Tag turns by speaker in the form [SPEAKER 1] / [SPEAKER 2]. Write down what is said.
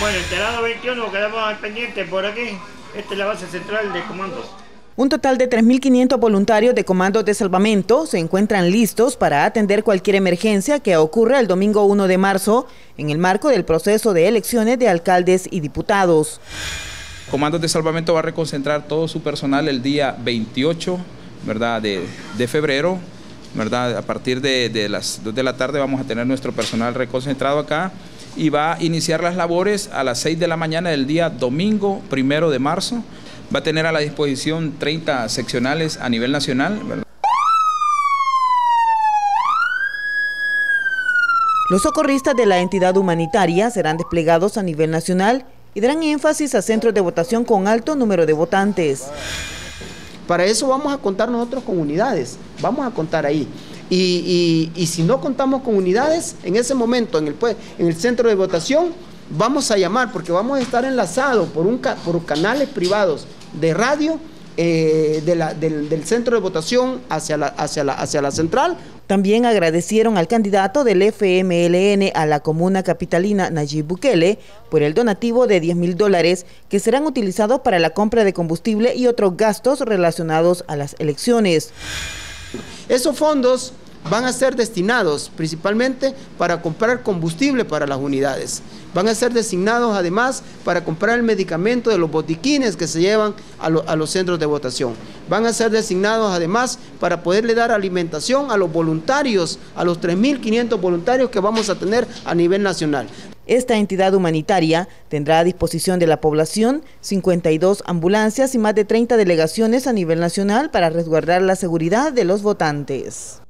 [SPEAKER 1] Bueno, enterado 21, quedamos al pendiente por aquí. Esta es la base central de comandos.
[SPEAKER 2] Un total de 3.500 voluntarios de comandos de salvamento se encuentran listos para atender cualquier emergencia que ocurra el domingo 1 de marzo en el marco del proceso de elecciones de alcaldes y diputados.
[SPEAKER 3] Comandos de salvamento va a reconcentrar todo su personal el día 28 ¿verdad? De, febrero. ¿verdad? A partir de, de las 2 de la tarde vamos a tener nuestro personal reconcentrado acá y va a iniciar las labores a las 6 de la mañana del día domingo 1 de marzo Va a tener a la disposición 30 seccionales a nivel nacional.
[SPEAKER 2] Los socorristas de la entidad humanitaria serán desplegados a nivel nacional y darán énfasis a centros de votación con alto número de votantes.
[SPEAKER 4] Para eso vamos a contar nosotros con unidades, vamos a contar ahí. Y, si no contamos con unidades, en ese momento en el, en el centro de votación, vamos a llamar, porque vamos a estar enlazados por, canales privados de radio eh, del, centro de votación hacia, la, hacia la central.
[SPEAKER 2] También agradecieron al candidato del FMLN a la comuna capitalina Nayib Bukele por el donativo de 10 mil dólares que serán utilizados para la compra de combustible y otros gastos relacionados a las elecciones.
[SPEAKER 4] Esos fondos van a ser destinados principalmente para comprar combustible para las unidades. Van a ser designados además para comprar el medicamento de los botiquines que se llevan a, los centros de votación. Van a ser designados además para poderle dar alimentación a los voluntarios, a los 3.500 voluntarios que vamos a tener a nivel nacional.
[SPEAKER 2] Esta entidad humanitaria tendrá a disposición de la población 52 ambulancias y más de 30 delegaciones a nivel nacional para resguardar la seguridad de los votantes.